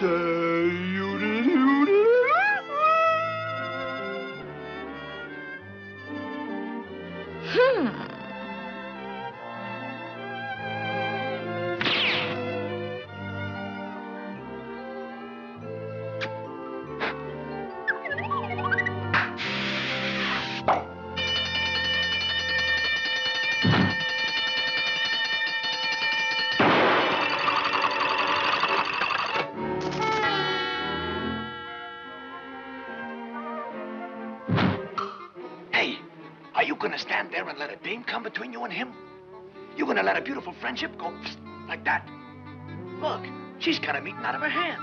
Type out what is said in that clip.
Hmm. Gonna stand there and let a dame come between you and him? You gonna let a beautiful friendship go like that? Look, she's kind of eating out of her hand.